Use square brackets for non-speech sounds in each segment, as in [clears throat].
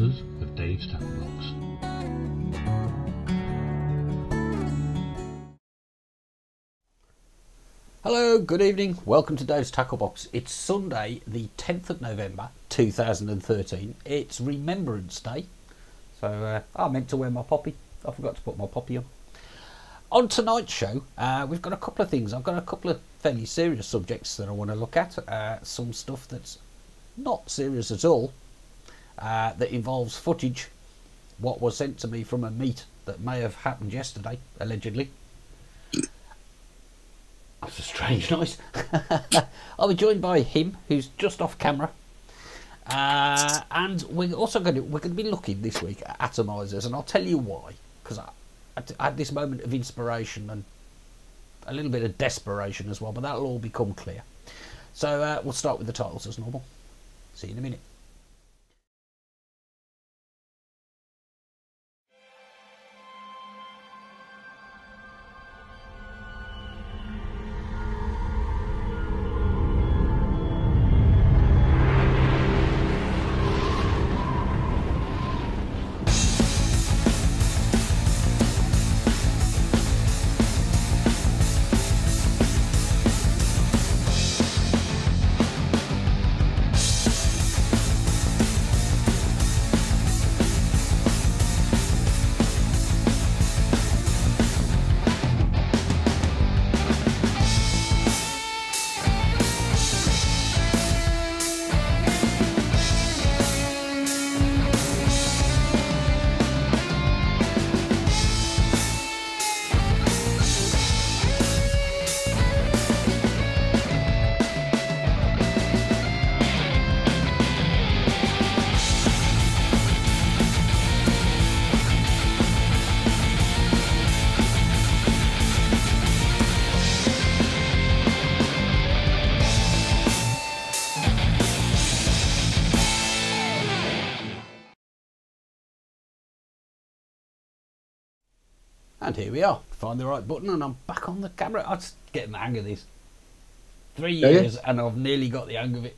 of Dave's Tackle Box. Hello, good evening. Welcome to Dave's Tackle Box. It's Sunday, the 10th of November 2013. It's Remembrance Day. So uh, I meant to wear my poppy. I forgot to put my poppy on. On tonight's show, uh, we've got a couple of things. I've got a couple of fairly serious subjects that I want to look at. Uh, some stuff that's not serious at all, uh, that involves footage, what was sent to me from a meet that may have happened yesterday, allegedly. That's a strange noise. [laughs] I'll be joined by him, who's just off camera. Uh, and we're also going to we're going to be looking this week at atomizers, and I'll tell you why. Because I, I had this moment of inspiration and a little bit of desperation as well, but that'll all become clear. So uh, we'll start with the titles as normal. See you in a minute. Here we are. Find the right button, and I'm back on the camera. I'm just getting the hang of this. Three years, and I've nearly got the hang of it.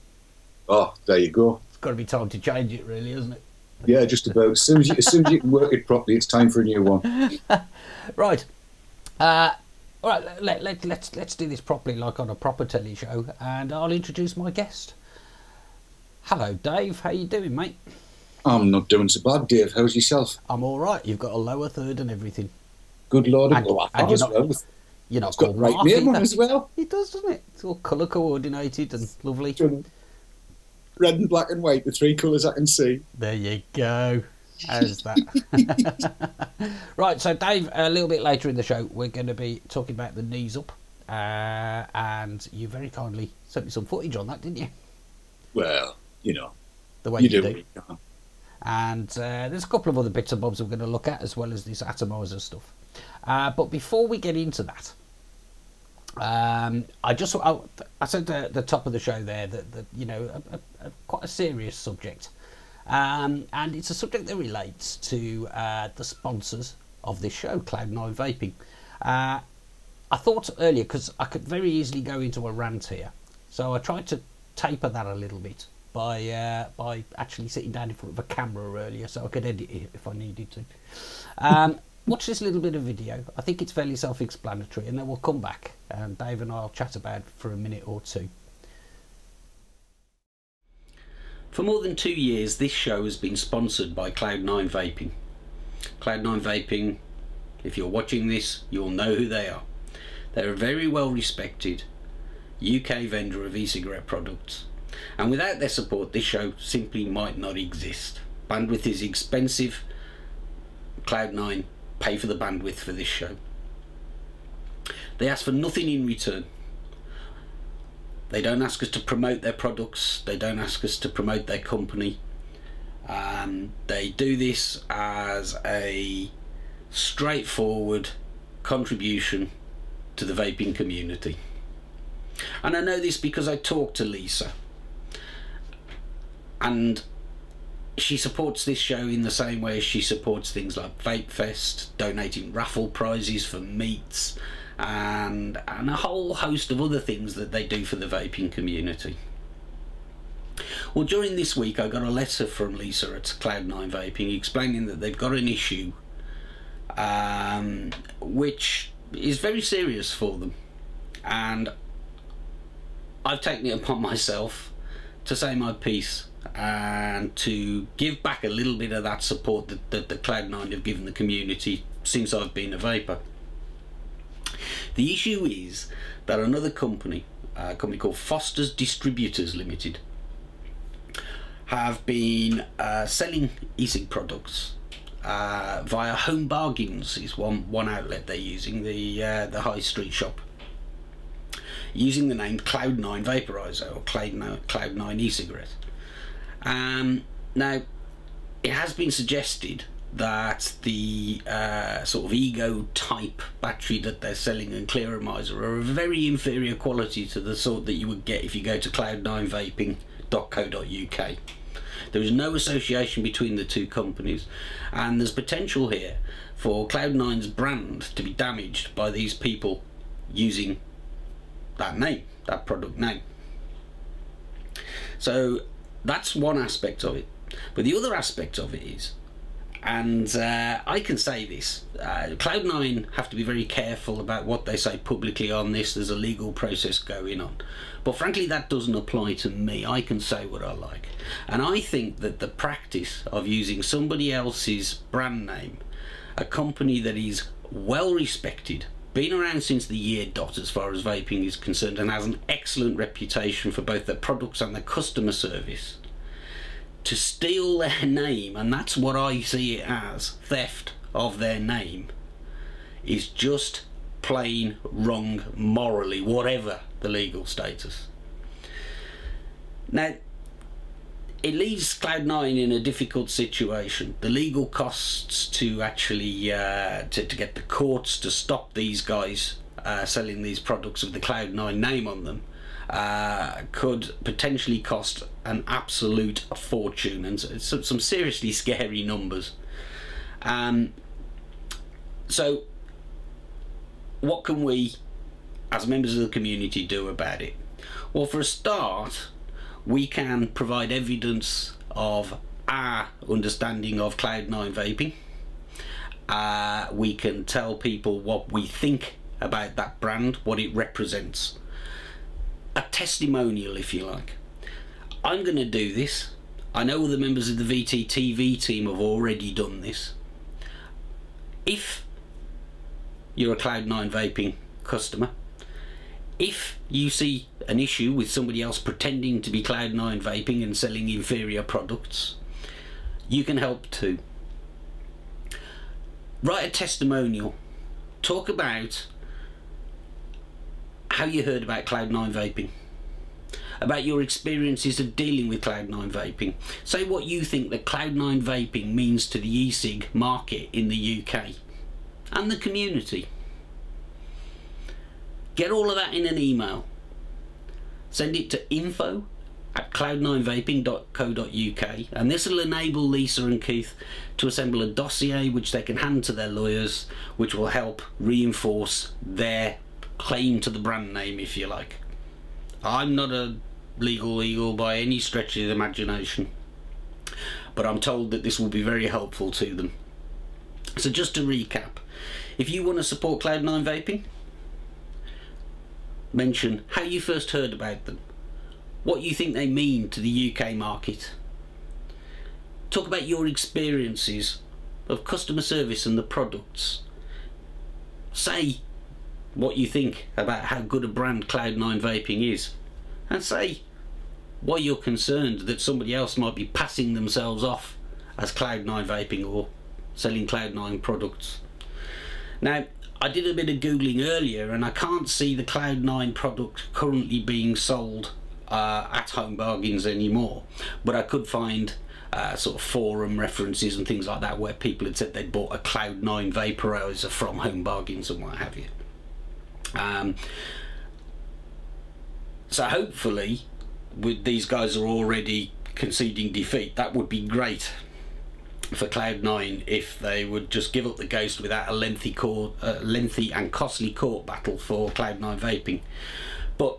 Oh, there you go. It's got to be time to change it, really, isn't it? Yeah, just about. As soon as you, as soon as you can work it properly, it's time for a new one. [laughs] Right. Uh, all right. Let, let, let's let's do this properly, like on a proper telly show, and I'll introduce my guest. Hello, Dave. How you doing, mate? I'm not doing so bad, Dave. How's yourself? I'm all right. You've got a lower third and everything. Good Lord, And- and, and you're as not- well. You're not got called right name as well. It does, doesn't it? It's all colour coordinated and lovely. Red and black and white, the three colours I can see. There you go. How's that? [laughs] right, so Dave, a little bit later in the show, we're going to be talking about the knees up. Uh, and you very kindly sent me some footage on that, didn't you? Well, you know, The way you you, do do. And uh, there's a couple of other bits and bobs we're going to look at, as well as this atomizer stuff. Uh, but before we get into that, um, I just I, I said at the top of the show there that, that you know a, a, a, quite a serious subject, um, and it's a subject that relates to uh, the sponsors of this show, Cloud9 Vaping. Uh, I thought earlier because I could very easily go into a rant here, so I tried to taper that a little bit by uh, by actually sitting down in front of a camera earlier, so I could edit it if I needed to. Um, [laughs] watch this little bit of video. I think it's fairly self-explanatory, and then we'll come back and Dave and I'll chat about it for a minute or two. For more than two years, this show has been sponsored by Cloud9 Vaping. Cloud9 Vaping, if you're watching this, you'll know who they are. They're a very well respected UK vendor of e-cigarette products. And without their support, this show simply might not exist. Bandwidth is expensive. Cloud9 pay for the bandwidth for this show. They ask for nothing in return. They don't ask us to promote their products. They don't ask us to promote their company. Um, they do this as a straightforward contribution to the vaping community. And I know this because I talked to Lisa. And she supports this show in the same way as she supports things like Vape Fest, donating raffle prizes for meets, and and a whole host of other things that they do for the vaping community. Well, during this week, I got a letter from Lisa at Cloud9 Vaping explaining that they've got an issue um, which is very serious for them. And I've taken it upon myself to say my piece and to give back a little bit of that support that, that the Cloud9 have given the community since I've been a vapor. The issue is that another company, a company called Foster's Distributors Limited, have been uh, selling e-cig products uh, via Home Bargains is one one outlet they're using the uh, the high street shop using the name Cloud9 Vaporizer or Cloud9 Cloud9 e-cigarette. Um, now, it has been suggested that the uh, sort of ego type battery that they're selling in Clearomizer are of very inferior quality to the sort that you would get if you go to cloud9vaping.co.uk. There is no association between the two companies, and there's potential here for Cloud9's brand to be damaged by these people using that name, that product name. So that's one aspect of it. But the other aspect of it is, and uh, I can say this, uh, Cloud9 have to be very careful about what they say publicly on this. There's a legal process going on. But frankly, that doesn't apply to me. I can say what I like. And I think that the practice of using somebody else's brand name, a company that is well respected, been around since the year dot as far as vaping is concerned, and has an excellent reputation for both their products and their customer service, to steal their name, and that's what I see it as theft of their name, is just plain wrong morally, whatever the legal status. Now, it leaves Cloud9 in a difficult situation. The legal costs to actually uh, to, to get the courts to stop these guys uh, selling these products with the Cloud9 name on them uh, could potentially cost an absolute fortune and some, some seriously [laughs] scary numbers. Um, so what can we, as members of the community, do about it? Well, for a start, we can provide evidence of our understanding of Cloud9 vaping. Uh, we can tell people what we think about that brand, what it represents. A testimonial, if you like. I'm going to do this. I know the members of the VTTV team have already done this. If you're a Cloud9 vaping customer, if you see an issue with somebody else pretending to be Cloud9 vaping and selling inferior products, you can help too. Write a testimonial. Talk about how you heard about Cloud9 vaping. About your experiences of dealing with Cloud9 vaping. Say what you think that Cloud9 vaping means to the e-cig market in the UK and the community. Get all of that in an email. Send it to info at cloud9vaping.co.uk and this will enable Lisa and Keith to assemble a dossier which they can hand to their lawyers which will help reinforce their claim to the brand name if you like. I'm not a legal eagle by any stretch of the imagination but I'm told that this will be very helpful to them. So just to recap, if you want to support Cloud9 Vaping mention how you first heard about them, what you think they mean to the UK market. Talk about your experiences of customer service and the products. Say what you think about how good a brand Cloud9 Vaping is. And say why you're concerned that somebody else might be passing themselves off as Cloud9 Vaping or selling Cloud9 products. Now, I did a bit of googling earlier and I can't see the Cloud9 product currently being sold uh, at Home Bargains anymore but I could find uh, sort of forum references and things like that where people had said they'd bought a Cloud9 vaporizer from Home Bargains and what have you. Um, so hopefully with these guys are already conceding defeat that would be great for Cloud9 if they would just give up the ghost without a lengthy court, uh, lengthy and costly court battle for Cloud9 vaping. But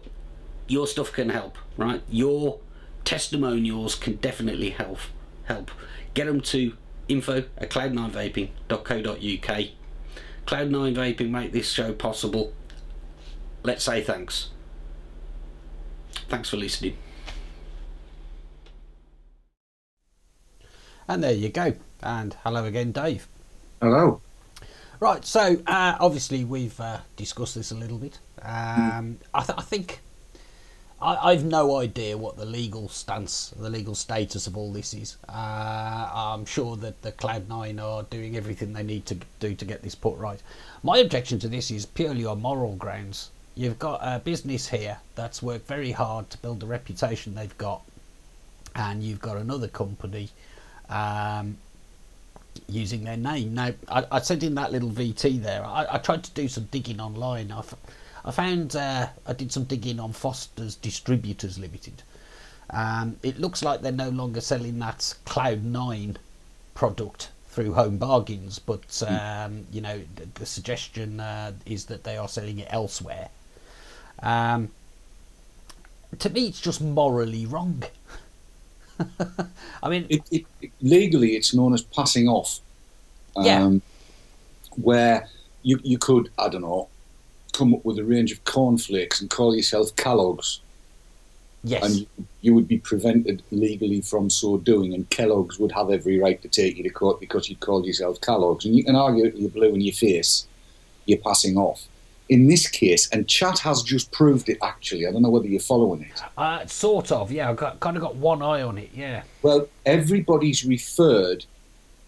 your stuff can help, right? Your testimonials can definitely help. Help. Get them to info at cloud9vaping.co.uk. Cloud9 Vaping make this show possible. Let's say thanks. Thanks for listening. And there you go. And hello again, Dave. Hello. Right, so uh, obviously we've uh, discussed this a little bit. Um, I, th- I think I, I've no idea what the legal stance, the legal status of all this is. Uh, I'm sure that the Cloud9 are doing everything they need to do to get this put right. My objection to this is purely on moral grounds. You've got a business here that's worked very hard to build the reputation they've got, and you've got another company um, using their name. Now, I, I sent in that little VT there. I, I tried to do some digging online. I, found uh, I did some digging on Foster's Distributors Limited. Um, it looks like they're no longer selling that Cloud Nine product through Home Bargains, but um, you know the, the suggestion uh, is that they are selling it elsewhere. Um, to me, it's just morally wrong. I mean, It, it, it- legally, it's known as passing off. Um, Yeah. Where you, you could, I don't know, come up with a range of cornflakes and call yourself Kellogg's, yes, and you, would be prevented legally from so doing, and Kellogg's would have every right to take you to court because you called yourself Kellogg's. And you can argue it with your blue in your face, you're passing off. In this case, and chat has just proved it actually, I don't know whether you're following it. uh, sort of. Yeah, I've got kind of got one eye on it. Yeah. Well, everybody's referred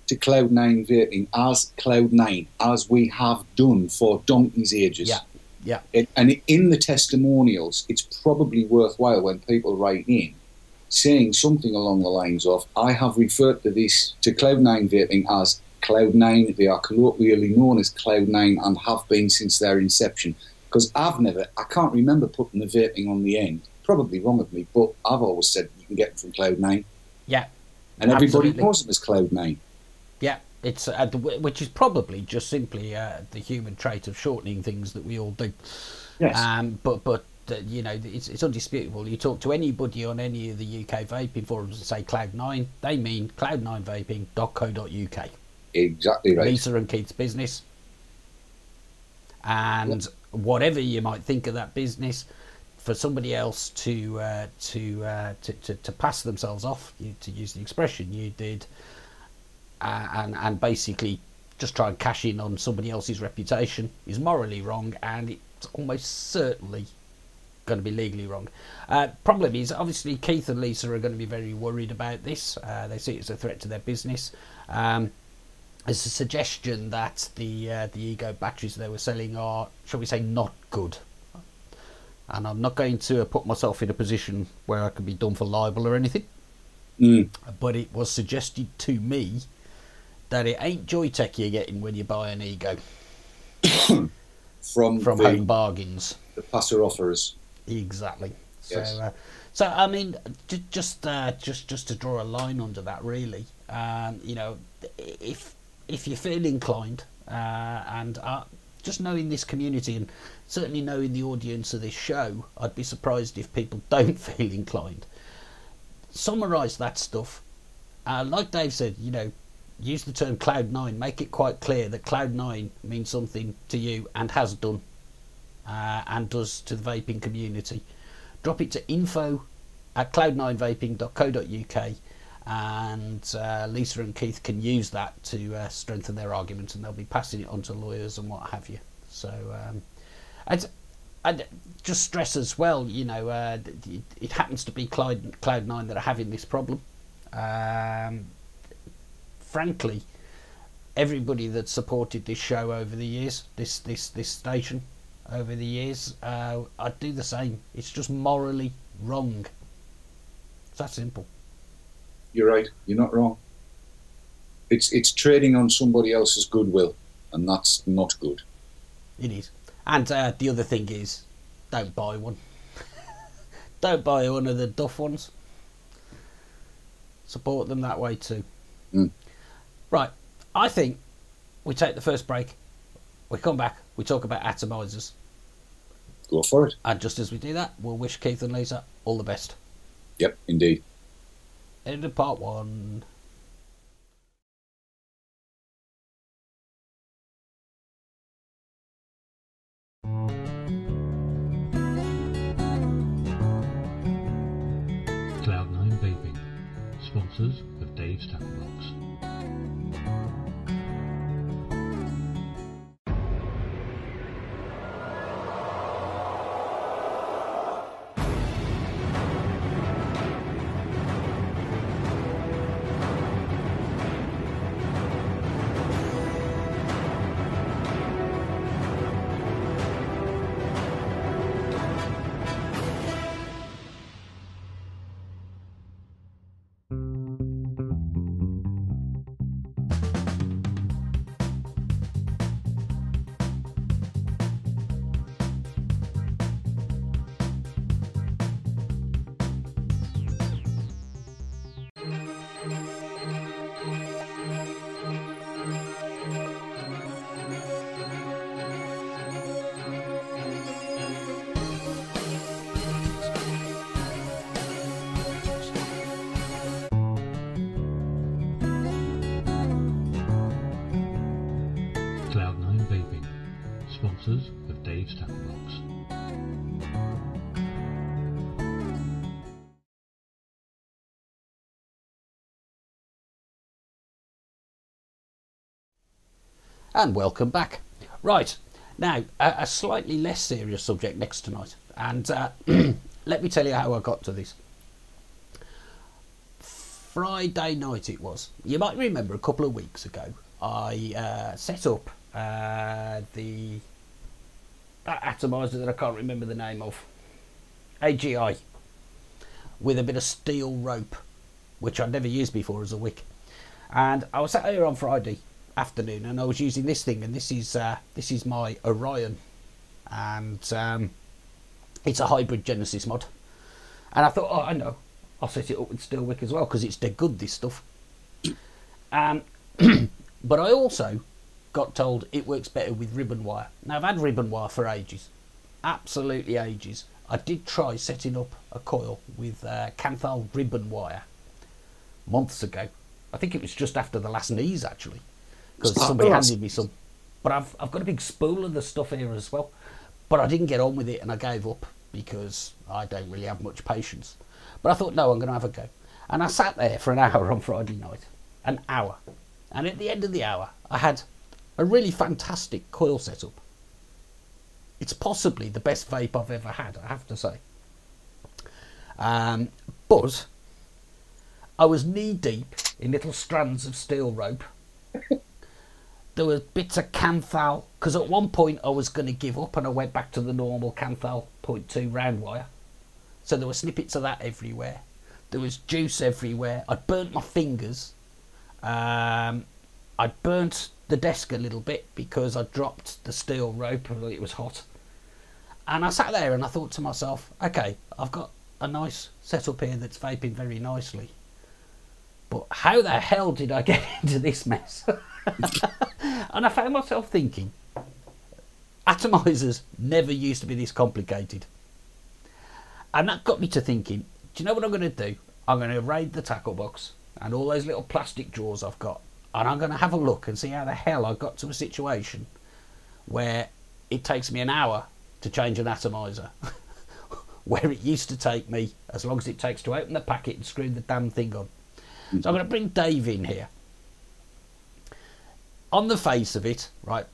to Cloud9 vaping as Cloud9, as we have done for donkey's ages. Yeah. Yeah. It, and in the testimonials, it's probably worthwhile when people write in saying something along the lines of, I have referred to this, to Cloud9 vaping as Cloud9. They are colloquially known as Cloud9 and have been since their inception. Because I've never, I can't remember putting the vaping on the end. Probably wrong of me, but I've always said you can get them from Cloud9. Yeah. And everybody knows them as Cloud9. Yeah, it's uh, which is probably just simply uh, the human trait of shortening things that we all do. Yes. Um, but but uh, you know it's, it's undisputable. You talk to anybody on any of the UK vaping forums and say Cloud Nine, they mean cloud9vaping.co.uk. exactly right. Lisa and Keith's business. And whatever you might think of that business, for somebody else to uh, to, uh, to to to pass themselves off, you, to use the expression you did, uh, and and basically just try and cash in on somebody else's reputation is morally wrong, and it's almost certainly going to be legally wrong. Uh, problem is, obviously, Keith and Lisa are going to be very worried about this. Uh, they see it as a threat to their business. Um, there's a suggestion that the uh, the ego batteries they were selling are, shall we say, not good. And I'm not going to uh, put myself in a position where I could be done for libel or anything. Mm. But it was suggested to me that it ain't Joyetech you're getting when you buy an ego [coughs] From, from the, Home Bargains. the passer offers. Exactly. Yes. So, uh, so I mean, just uh, just just to draw a line under that, really. Um, you know, if if you feel inclined, uh, and uh, just knowing this community, and certainly knowing the audience of this show, I'd be surprised if people [laughs] don't feel inclined. Summarise that stuff. Uh, like Dave said, you know, use the term Cloud Nine. Make it quite clear that Cloud Nine means something to you and has done uh, and does to the vaping community. Drop it to info at cloud9vaping.co.uk and uh, Lisa and Keith can use that to uh, strengthen their argument and they'll be passing it on to lawyers and what have you. So, um, and just stress as well, you know, uh, it, happens to be Cloud, Cloud9 that are having this problem. Um, frankly, everybody that supported this show over the years, this this this station over the years, uh, I'd do the same. It's just morally wrong. It's that simple. You're right. You're not wrong. It's it's trading on somebody else's goodwill, and that's not good. It is. And uh, the other thing is, don't buy one. [laughs] don't buy one of the Duff ones. Support them that way too. Mm. Right. I think we take the first break. We come back. We talk about atomizers. Go for it. And just as we do that, we'll wish Keith and Lisa all the best. Yep, indeed. End of part one. Cloud9 Vaping, sponsors of Dave's Tackle. And welcome back. Right, now, a, a slightly less serious subject next tonight. And uh, [clears throat] let me tell you how I got to this. Friday night it was. You might remember a couple of weeks ago, I uh, set up uh, the atomizer that I can't remember the name of, AGI, with a bit of steel rope, which I'd never used before as a wick. And I was sat here on Friday afternoon, and I was using this thing, and this is uh, this is my Orion, and um, it's a hybrid Genesis mod. And I thought, oh, I know, I'll set it up with steel wick as well because it's dead good. This stuff. Um, [clears throat] but I also got told it works better with ribbon wire. Now I've had ribbon wire for ages, absolutely ages. I did try setting up a coil with uh, Kanthal ribbon wire months ago. I think it was just after the last NEES actually, because somebody handed me some. But I've I've got a big spool of the stuff here as well. But I didn't get on with it and I gave up because I don't really have much patience. But I thought, no, I'm going to have a go. And I sat there for an hour on Friday night, an hour. And at the end of the hour, I had a really fantastic coil setup. It's possibly the best vape I've ever had, I have to say. Um, but I was knee deep in little strands of steel rope. [laughs] there were bits of Kanthal, because at one point I was going to give up and I went back to the normal Kanthal 0.2 round wire. So there were snippets of that everywhere. There was juice everywhere. I burnt my fingers. Um, I burnt the desk a little bit because I dropped the steel rope and it was hot. And I sat there and I thought to myself, okay, I've got a nice setup here that's vaping very nicely. But how the hell did I get [laughs] into this mess? [laughs] [laughs] and I found myself thinking, atomizers never used to be this complicated. And that got me to thinking, do you know what I'm going to do? I'm going to raid the tackle box and all those little plastic drawers I've got, and I'm going to have a look and see how the hell I got to a situation where it takes me an hour to change an atomizer, [laughs] where it used to take me as long as it takes to open the packet and screw the damn thing on. So I'm going to bring Dave in here. On the face of it, right,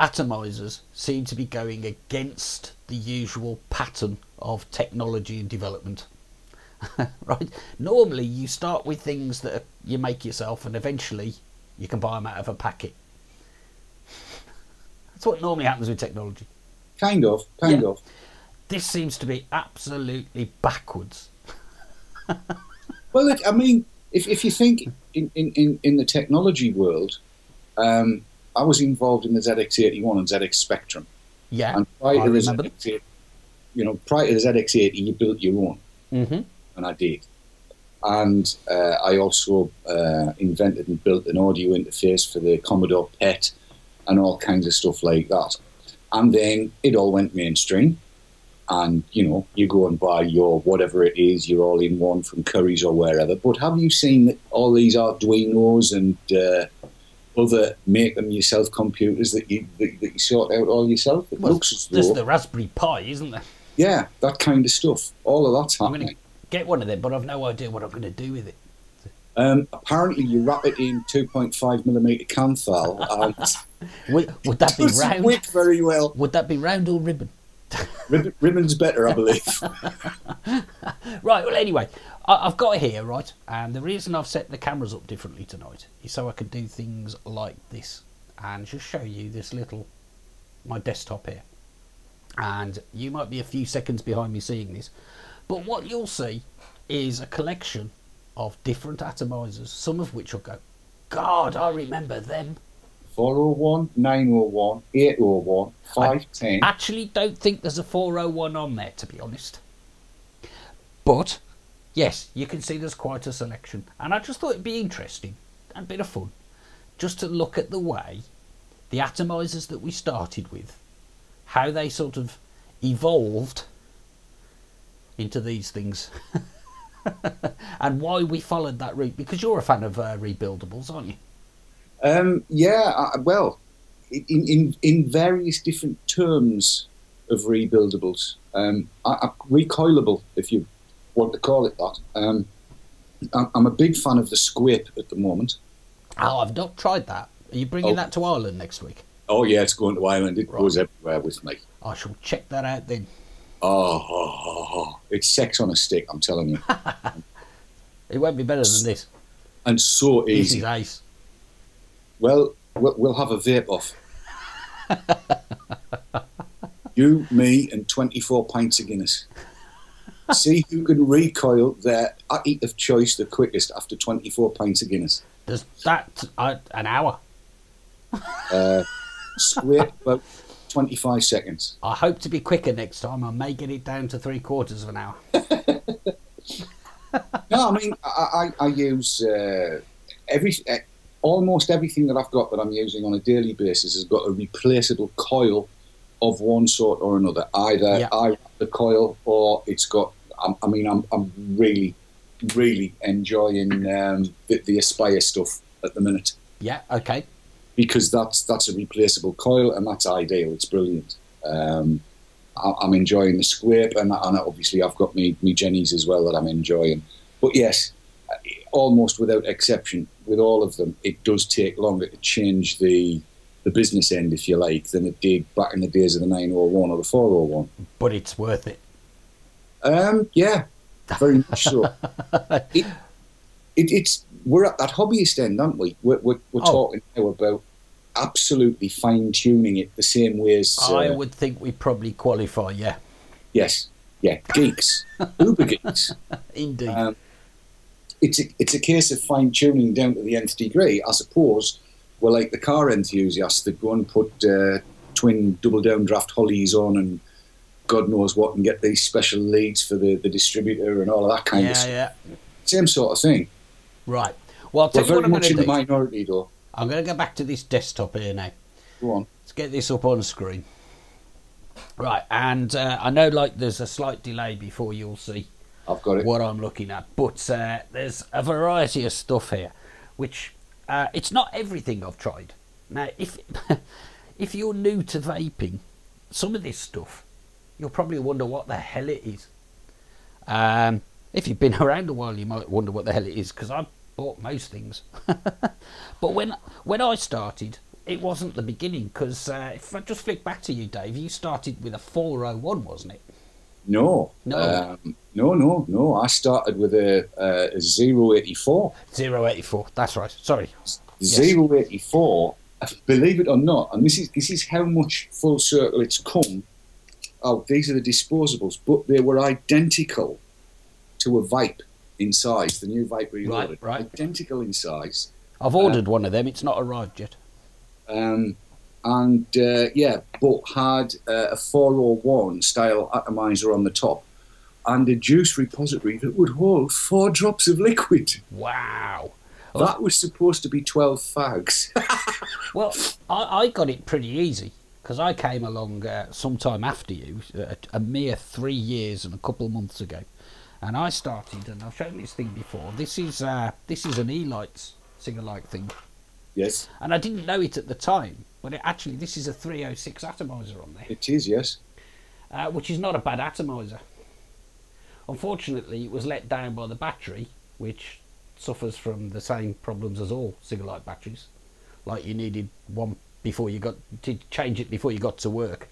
atomizers seem to be going against the usual pattern of technology and development. [laughs] right? Normally, you start with things that you make yourself, and eventually you can buy them out of a packet. [laughs] That's what normally happens with technology. Kind of, kind Yeah. of. This seems to be absolutely backwards. [laughs] Well, look, I mean, if, if you think in, in, in, in the technology world, um, I was involved in the ZX81 and ZX Spectrum. Yeah, And prior I to the. ZX80, you know, prior to the ZX80, you built your own, hmm and I did. And uh, I also uh, invented and built an audio interface for the Commodore PET and all kinds of stuff like that. And then it all went mainstream. and you know you go and buy your whatever it is, you're all in one from Curry's or wherever. But have you seen all these Arduino's and uh, other make them yourself computers that you that, that you sort out all yourself? It Well, looks as There's though, the Raspberry Pi, isn't there? yeah, that kind of stuff. All of that's I'm happening. going to get one of them, but I've no idea what I'm going to do with it. Um, apparently, you wrap it in 2.5 millimeter and [laughs] Would, would that be round? work very well. Would that be round or ribbon? [laughs] Rib- ribbon's better, I believe. [laughs] Right, well, anyway, I, I've got it here, right? And the reason I've set the cameras up differently tonight is so I can do things like this and just show you this little, my desktop here. And you might be a few seconds behind me seeing this, but what you'll see is a collection of different atomizers, some of which will go, God, I remember them. 401, 901, 801, 510. I Actually, don't think there's a 401 on there, to be honest. But, yes, you can see there's quite a selection. And I just thought it'd be interesting and a bit of fun just to look at the way the atomizers that we started with, how they sort of evolved into these things. [laughs] and why we followed that route because you're a fan of uh, rebuildables aren't you Um, yeah, I, well, in, in in various different terms of rebuildables, um, I, I, recoilable, if you want to call it that. Um, I, I'm a big fan of the Squape at the moment. oh i've not tried that are you bringing Oh. that to ireland next week Oh yeah, it's going to Ireland. It Right. goes everywhere with me. i shall check that out then Oh, oh, oh, oh. it's sex on a stick. I'm telling you, [laughs] it won't be better than this and so easy. is ace Well, we'll we'll have a vape off. [laughs] you, me, and 24 pints of Guinness. See who can recoil their atty of choice the quickest after 24 pints of Guinness. does that uh, an hour Uh, square about 25 seconds. i hope to be quicker next time i may get it down to three quarters of an hour [laughs] No, I mean, I, I, I use uh, every uh, almost everything that I've got that I'm using on a daily basis has got a replaceable coil of one sort or another. Either Yeah. I the coil or it's got. I, I mean, I'm, I'm really, really enjoying um, the, the Aspire stuff at the minute yeah okay because that's that's a replaceable coil and that's ideal. It's brilliant. Um, I, I'm enjoying the Squape and, and obviously I've got me me Jennies as well that I'm enjoying. But yes, almost without exception, with all of them, it does take longer to change the the business end, if you like, than it did back in the days of the 901 or the 401. but it's worth it Um, yeah, very much so. [laughs] it, it, it's we're at that hobbyist end, aren't we? We're, we're, we're Oh. talking now about absolutely fine tuning it the same way as uh, i would think we probably qualify yeah yes, yeah, geeks, uber geeks. [laughs] indeed Um, it's a, it's a case of fine tuning down to the nth degree. I suppose we're like the car enthusiasts that go and put uh, twin double down draft Holleys on and God knows what and get these special leads for the, the distributor and all of that kind of stuff. yeah Same sort of thing. right well i'll We're tell you what very much in the minority, though. i'm going to go back to this desktop here now Go on. Let's get this up on screen. Right, and uh, I know like there's a slight delay before you'll see I've got it. what I'm looking at, but uh, there's a variety of stuff here, which uh, it's not everything I've tried. Now, if [laughs] if you're new to vaping, some of this stuff you'll probably wonder what the hell it is. Um, if you've been [laughs] around a while, you might wonder what the hell it is because I've bought most things. [laughs] but when when I started, it wasn't the beginning because uh, if I just flick back to you, Dave, you started with a 401, wasn't it? No. No. Um, no, no, no. I started with a, a, a 084. 084. That's right. Sorry. Yes. 084, believe it or not, and this is this is how much full circle it's come. Oh, these are the disposables, but they were identical to a Vype in size, the new Vype Reloaded. right. Identical in size. I've ordered one of them. It's not arrived yet. Um, and uh, yeah, but had uh, a 401 style atomizer on the top and a juice repository that would hold four drops of liquid. Wow. That was supposed to be 12 fags. [laughs] Well, I, I got it pretty easy. because I came along uh, sometime after you, a, a mere three years and a couple of months ago, and I started, and I've shown this thing before. This is uh, this is an E-Lites cigalike thing, Yes, and I didn't know it at the time, but it, actually this is a 306 atomizer on there, it is. Yes. uh, which is not a bad atomizer. Unfortunately, it was let down by the battery, which suffers from the same problems as all cigalike batteries. Like you needed one before you got to change it before you got to work,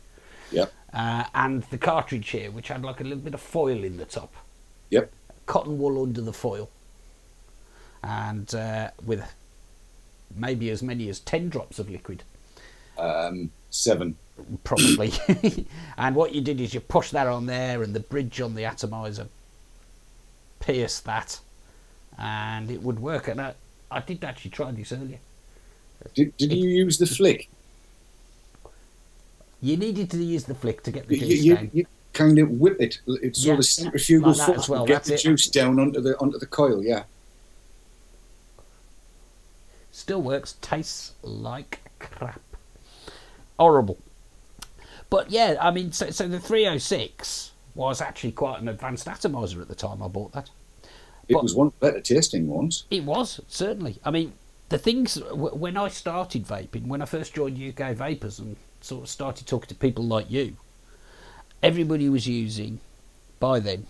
Yep. uh, and the cartridge here, which had like a little bit of foil in the top, Yep. cotton wool under the foil, and uh, with maybe as many as ten drops of liquid Um, seven. probably. [laughs] and what you did is you push that on there, and the bridge on the atomizer pierced that, and it would work. And I, I did actually try this earlier. Did, did you use the flick? You needed to use the flick to get the juice you, down. you kind of whip it. It's Yeah, sort of centrifugal like force well, to get that's the it. juice down onto the onto the coil. Yeah. Still works. Tastes like crap. Horrible. But yeah, I mean, so, so the 306 was actually quite an advanced atomizer at the time I bought that. It But- was one of the better tasting ones. It was certainly. I mean, the things when I started vaping, when I first joined UK Vapers and sort of started talking to people like you, everybody was using by then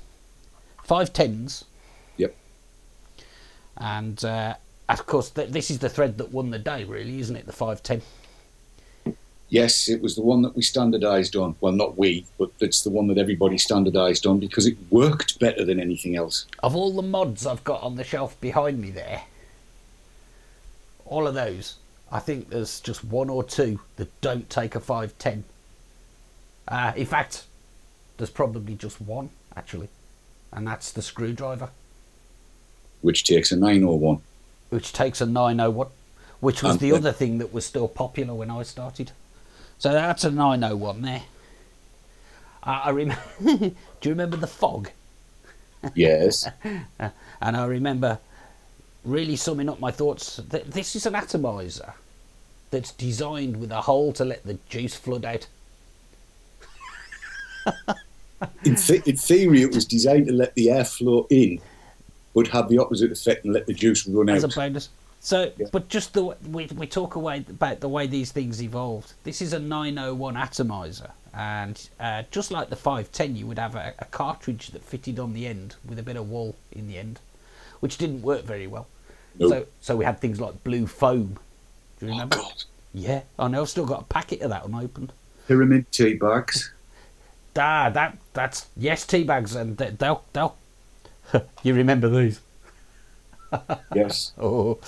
five tens. Yep. And uh, of course, th- this is the thread that won the day, really, isn't it? The five ten. Yes, it was the one that we standardised on. Well, not we, but it's the one that everybody standardised on because it worked better than anything else. Of all the mods I've got on the shelf behind me there, all of those, I think there's just one or two that don't take a 510. Uh, in fact, there's probably just one, actually, and that's the screwdriver, which takes a 901. Which takes a 901, which was And the the- other thing that was still popular when I started. So that's a 901 there. I I rem- [laughs] Do you remember the fog? Yes. [laughs] And I remember really summing up my thoughts that this is an atomizer that's designed with a hole to let the juice flood out. in, th- in theory, it was designed to let the air flow in, but have the opposite effect and let the juice run out. as a bonus. So, Yeah. but just the we we talk away about the way these things evolved. This is a 901 atomizer, and uh, just like the 510, you would have a, a cartridge that fitted on the end with a bit of wool in the end, which didn't work very well. Nope. So, so we had things like blue foam. Do you Oh, remember? God. Yeah, I know. I've still got a packet of that unopened. Pyramid tea bags. Ah, that that's yes, tea bags, and they'll they'll. [laughs] you remember these? [laughs] Yes. [laughs] Oh,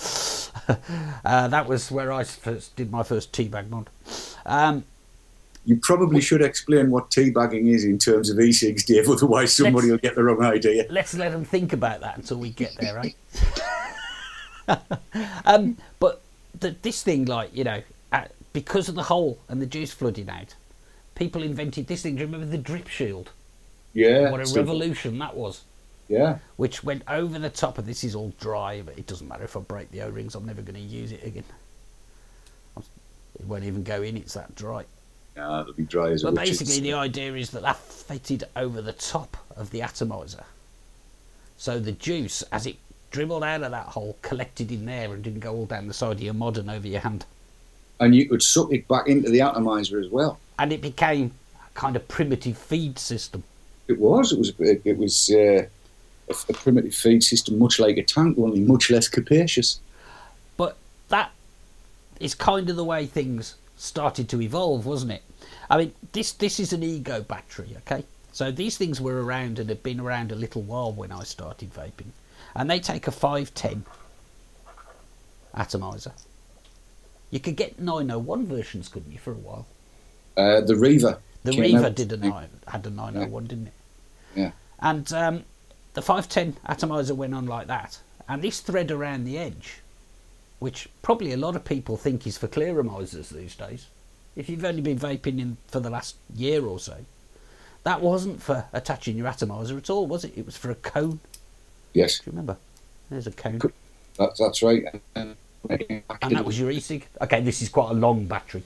uh, that was where I first did my first teabag mod. Um, You probably should explain what teabagging is in terms of e-cigs, Dave, otherwise somebody will get the wrong idea. let's let them think about that until we get there, right? um, but the, this thing, like you know, uh, because of the hole and the juice flooding out, people invented this thing. Do you remember the drip shield? Yeah. What a revolution that was! Yeah. which went over the top of this is all dry, but it doesn't matter if I break the O-rings, I'm never going to use it again. It won't even go in, it's that dry. Nah, it'll be dry as But basically, the idea is that that fitted over the top of the atomizer. So the juice, as it dribbled out of that hole, collected in there and didn't go all down the side of your mod and over your hand. And you could suck it back into the atomizer as well. And it became a kind of primitive feed system. It was. It was. It was uh, a, primitive feed system, much like a tank, only much less capacious. But that is kind of the way things started to evolve, wasn't it? I mean, this this is an ego battery, okay? So these things were around and had been around a little while when I started vaping, and they take a 510 atomizer. You could get 901 versions, couldn't you, for a while? Uh, the Reaver. The Reaver did a nine, had a 901, didn't it? Yeah. And um, the 510 atomizer went on like that. And this thread around the edge, which probably a lot of people think is for clearomizers these days, if you've only been vaping in for the last year or so, that wasn't for attaching your atomizer at all, was it? It was for a cone. Yes, Do you remember? There's a cone. That's that's right. And And that was your e-cig. Okay, this is quite a long battery.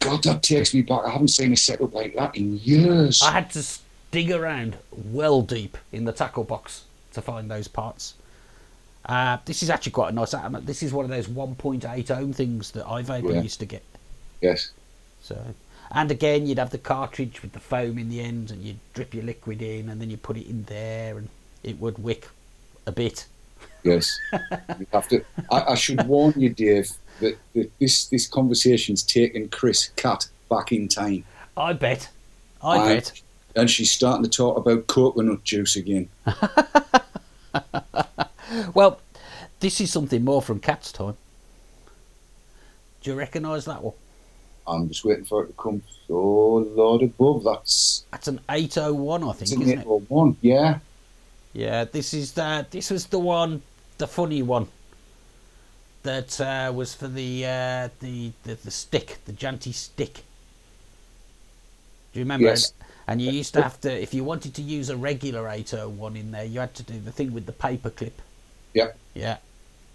God, that takes me back. I haven't seen a setup like that in years. I had to dig around well deep in the tackle box to find those parts. Uh, this is actually quite a nice. um, This is one of those 1.8 ohm things that iVapor Yeah. used to get. Yes. So, and again, you'd have the cartridge with the foam in the end, and you'd drip your liquid in, and then you put it in there, and it would wick a bit. Yes, [laughs] you have to. I, I should warn you, Dave, that, that this this conversation's taken Chris Cat back in time, I bet. I I- bet. And she's starting to talk about coconut juice again. [laughs] Well, this is something more from Cat's time. Do you recognise that one? I'm just waiting for it to come. Oh Lord above, that's That's an 801, I think, an isn't it? 801. Yeah, Yeah, this is the this was the one, the funny one. That uh, was for the, uh, the the the stick, the Janty stick. Do you remember? Yes. And you used to have to, if you wanted to use a regular 801 in there, you had to do the thing with the paper clip. Yep. Yeah. [laughs]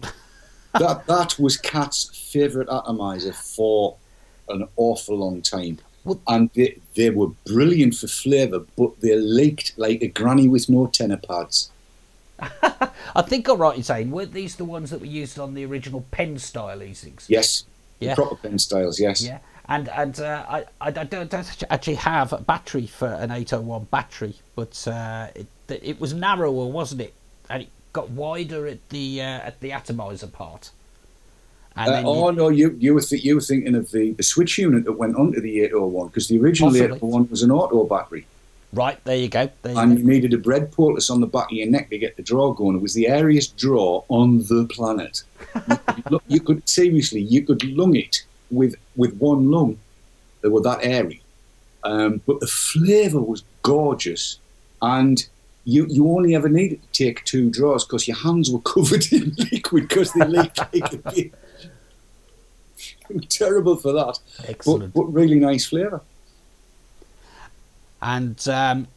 that that was Cat's favourite atomizer for an awful long time. And they, they were brilliant for flavour, but they leaked like a granny with no Tena pads. [laughs] I think I'm right in saying, weren't these the ones that were used on the original pen style e-cigs? Yes, the Yeah. proper pen styles. Yes, Yeah, and and uh, I, I don't, don't actually have a battery for an 801 battery, but uh, it it was narrower, wasn't it? And it got wider at the uh, at the atomizer part. And Uh, oh you- no, you you were th- you were thinking of the, the switch unit that went onto the 801 because the original Possibly. 801 was an auto battery, right there you go. There you and go. you needed a bread poultice on the back of your neck to get the draw going. It was the airiest draw on the planet. you, could, you could seriously, you could lung it with with one lung. They were that airy, um, but the flavour was gorgeous, and. You, you only ever needed to take two draws because your hands were [laughs] covered in liquid because they leaked like a bit. Terrible for that, but, Excellent. but really nice flavour. and um,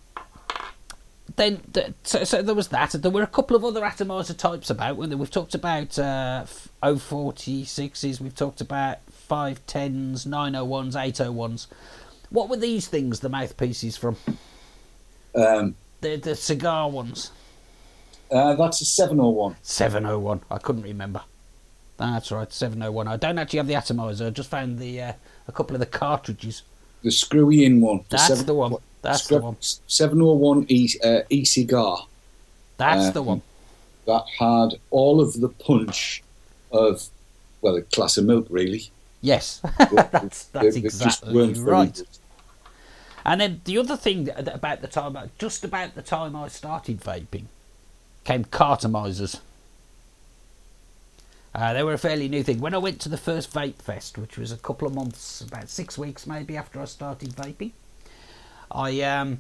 then th- so, so there was that. There were a couple of other atomizer types about. We've talked about uh, 046s. We've talked about 510s, 901s, 801s. What were these things? The mouthpieces from Um, the the cigar ones. uh, that's a 701. 701. I couldn't remember. That's right, 701. I don't actually have the atomizer. I just found the uh, a couple of the cartridges. The screwy in one. The That's seven- the one. That's screw- the one. 701 e, uh, e cigar That's Uh, the one. that had all of the punch of, well, a glass of milk, really. Yes, [laughs] [laughs] that's that's exactly right. And then the other thing about the time, just about the time I started vaping, came cartomizers. Uh, they were a fairly new thing. When I went to the first Vape Fest, which was a couple of months, about six weeks maybe after I started vaping, I um,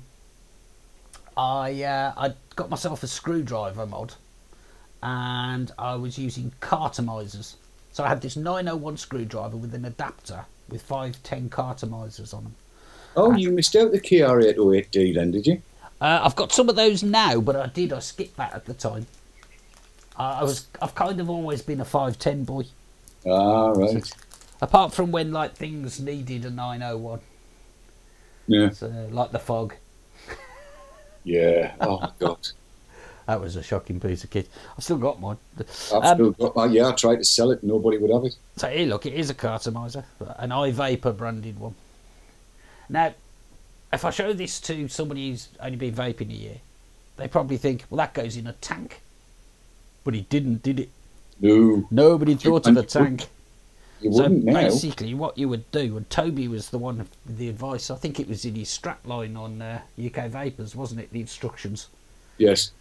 I uh, I got myself a screwdriver mod, and I was using cartomizers. So I had this 901 screwdriver with an adapter with 510 cartomizers on them. Oh, you missed out the KR808D then, did you? Uh, I've got some of those now, but I did. I skipped that at the time. Uh, I was. I've kind of always been a five ten boy, Ah, right. apart from when like things needed a nine oh one, Yeah. so, like the fog. Yeah. Oh, my God. That was a shocking piece of kit. I've still got mine. I've Um, still got that. Yeah, I tried to sell it. Nobody would have it. So here, look, it is a cartomizer, an iVapor branded one. Now, if I show this to somebody who's only been vaping a year, they probably think, well, that goes in a tank. But it didn't, did it? No, Nobody thought of a tank. you So wouldn't now. basically, what you would do, and Toby was the one with the advice. I think it was in his strapline on uh, UK Vapers, wasn't it? The instructions. Yes.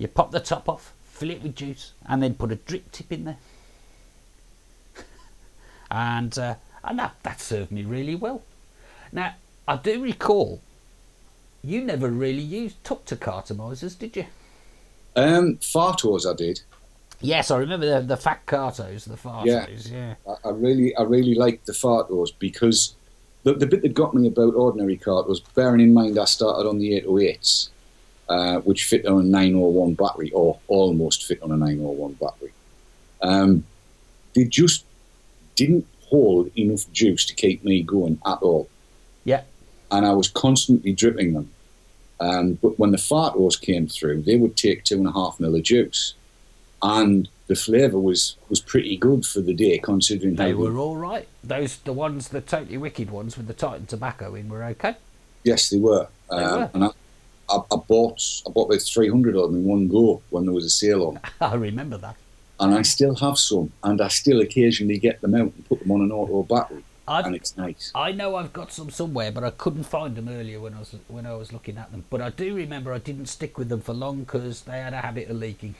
You pop the top off, fill it with juice, and then put a drip tip in there. [laughs] and uh, and that that served me really well. Now I do recall you never really used to cartomizers, did you? Um, Fartos I did. Yes, I remember the the fat cartos, the fartos. Yeah. I, I really, I really liked the Fartos because the, the bit that got me about ordinary cartos, bearing in mind I started on the 808s, uh, which fit on a 901 battery, or almost fit on a 901 battery. Um, they just didn't hold enough juice to keep me going at all. Yeah. And I was constantly dripping them. Um, but when the Fartos came through, they would take two and a half mil of juice. And the flavour was, was pretty good for the day, considering They were all right. Those the ones, the totally wicked ones with the Titan tobacco in, were okay. Yes, they were. They um, were. And I, I, I bought I bought about three hundred of them in one go when there was a sale on, [laughs] I remember that. and I still have some, and I still occasionally get them out and put them on an auto battery, and I've, it's nice. I know I've got some somewhere, but I couldn't find them earlier when I was when I was looking at them. But I do remember I didn't stick with them for long because they had a habit of leaking.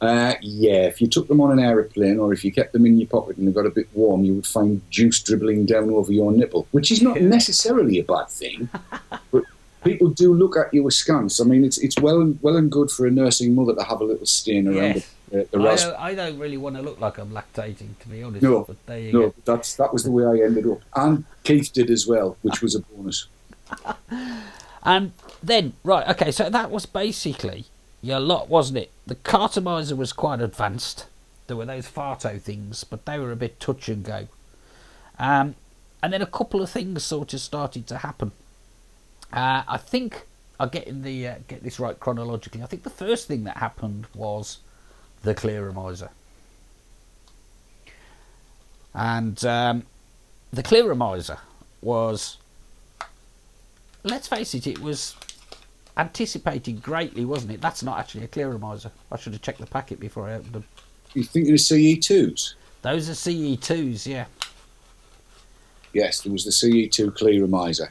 Uh, yeah, if you took them on an aeroplane or if you kept them in your pocket and they got a bit warm, you would find juice dribbling down over your nipple, which is not necessarily a bad thing. [laughs] but people do look at you askance. I mean, it's it's well and well and good for a nursing mother to have a little stain around Yes. the, the I don't, I don't really want to look like I'm lactating, to be honest. No, but there you No, go. that's that was the way I ended up, and Keith did as well, which was a bonus. [laughs] And then, right, okay, so that was basically your lot, wasn't it? The cartomizer was quite advanced. There were those Farto things, but they were a bit touch and go. Um, and then a couple of things sort of started to happen. Uh, I think I'll get in the uh, get this right chronologically. I think the first thing that happened was the Clearomizer. And um, the Clearomizer was let's face it, it was anticipated greatly, wasn't it? That's not actually a clearomizer. I should have checked the packet before I opened them. You thinking of CE2s? Those are CE2s, yeah. Yes, there was the CE2 Clearomizer.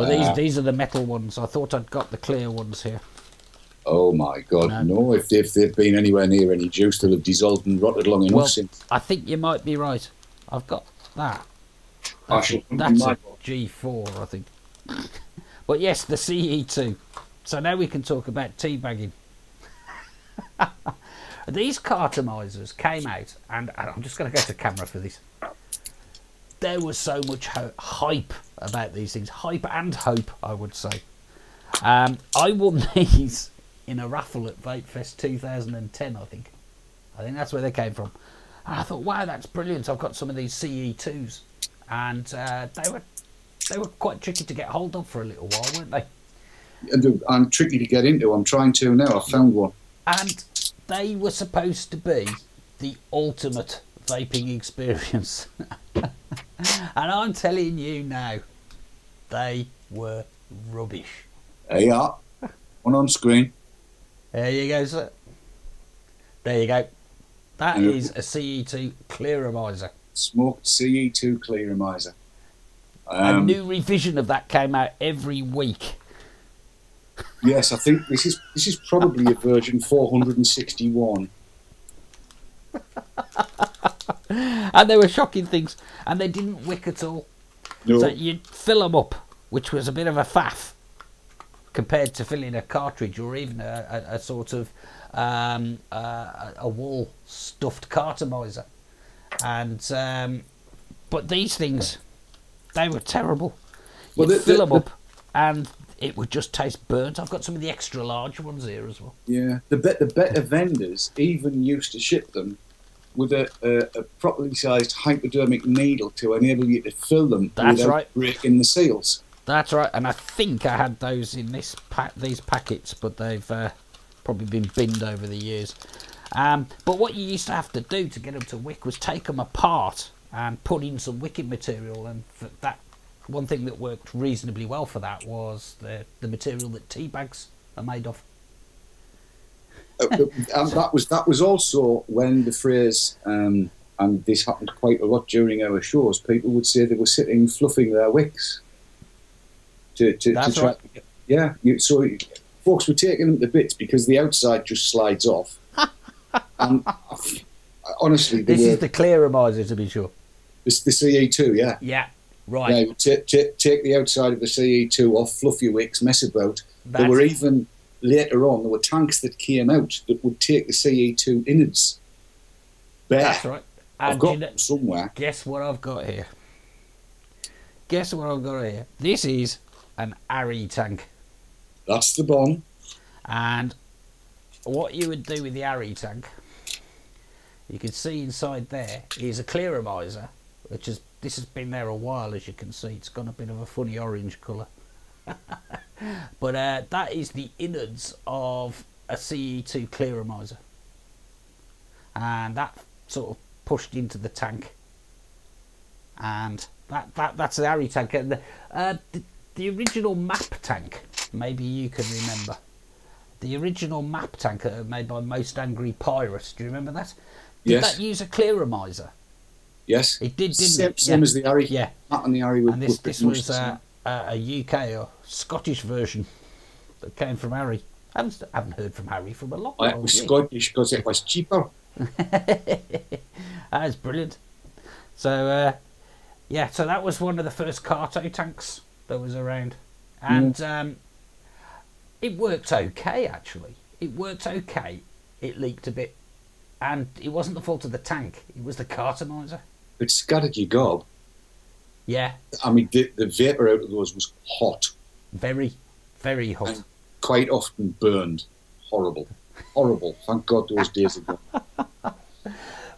But these Ah. these are the metal ones. I thought I'd got the clear ones here. Oh my God, No. no! If, if they've been anywhere near any juice, they'll have dissolved and rotted long enough Well, since. I think you might be right. I've got that. That's, a, that's a G4, I think. [laughs] but yes, the CE2. So now we can talk about teabagging. [laughs] These cartomizers came out, and, and I'm just going to go to camera for this. There was so much ho- hype about these things, hype and hope, I would say. Um, I won [laughs] these in a raffle at Vape Fest 2010, I think. I think that's where they came from. And I thought, wow, that's brilliant. I've got some of these CE2s, and uh, they were they were quite tricky to get hold of for a little while, weren't they? And I'm tricky to get into. I'm trying to now. I found one. And they were supposed to be the ultimate vaping experience. [laughs] and I'm telling you now, they were rubbish. There you are. One on screen. There you go, sir. There you go. That Yeah. is a CE2 clearomizer. Smoked CE2 Clearomizer. a Um, new revision of that came out every week. yes, I think this is this is probably a version 461. [laughs] [laughs] And they were shocking things. And they didn't wick at all. So you'd fill them up, which was a bit of a faff compared to filling a cartridge or even a, a, a sort of um, uh, a wall stuffed cartomizer. And um, but these things, they were terrible. You'd the- fill the- them up, and it would just taste burnt. I've got some of the extra large ones here as well. yeah. The bet the better vendors even used to ship them with a, a, a properly sized hypodermic needle to enable you to fill them That's without right. breaking the seals. That's right, and I think I had those in this pa- these packets, but they've uh, probably been binned over the years. Um, but what you used to have to do to get them to wick was take them apart and put in some wicking material, and that one thing that worked reasonably well for that was the the material that tea bags are made of. Uh, and that was that was also when the phrase um, and this happened quite a lot during our shows. People would say they were sitting fluffing their wicks. To, to, That's to try, right. Yeah, you, so folks were taking them to bits because the outside just slides off. [laughs] and honestly, This were, is the clear clearomizer, to be sure. it's the CE2, yeah. Yeah, Yeah, right. you ta- ta- take the outside of the CE2 off, fluff your wicks, mess about. There That's- were even later on there were tanks that came out that would take the CE2 innards bare. That's right. I've got you know- them somewhere. Guess what I've got here? Guess what I've got here? This is an Ari tank. That's the bomb. And what you would do with the Ari tank, you can see inside there is a clearomizer, which has this has been there a while, as you can see. It's got a bit of a funny orange colour. [laughs] but uh, that is the innards of a CE2 clearomiser. And that sort of pushed into the tank. And that, that that's the Harry tank. And the, uh, the, the original map tank, maybe you can remember. The original map tank uh, made by Most Angry Pirates. Do you remember that? Did Yes. that use a clearomiser? Yes. It did, didn't Same, it? same Yeah. as the Harry. Yeah. That and the Harry were, And this pretty this was same. Uh, a, UK or Scottish version that came from Harry. I haven't, haven't heard from Harry from a long Oh, it was. Scottish because it was cheaper. [laughs] That's brilliant. So, uh, yeah, so that was one of the first Carto tanks that was around. And um, it worked okay, actually. It worked okay. It leaked a bit. And it wasn't the fault of the tank, it was the cartomizer. It scattered your gob. Yeah, I mean, the, the vapour out of those was hot. very, very hot. And quite often burned. Horrible. Horrible. Thank God those days are gone. [laughs]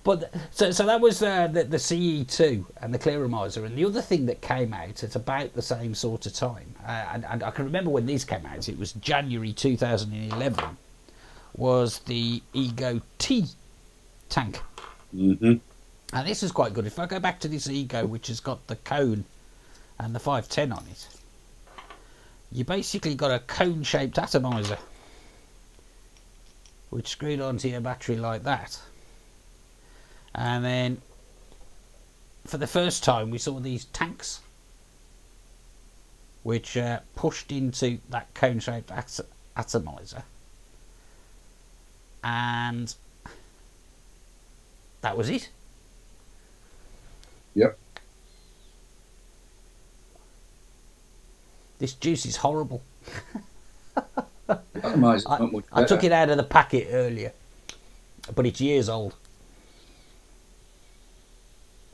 But so so that was uh, the the CE2 and the Clearomizer, and the other thing that came out at about the same sort of time, uh, and, and I can remember when these came out. It was January 2011. Was the Ego T tank, hmm and this is quite good. If I go back to this Ego, which has got the cone and the 510 on it, you basically got a cone-shaped atomizer, which screwed onto your battery like that. And then, for the first time, we saw these tanks, which uh, pushed into that cone-shaped at- atomizer, and that was it. Yep. This juice is horrible. I, I took it out of the packet earlier, but it's years old.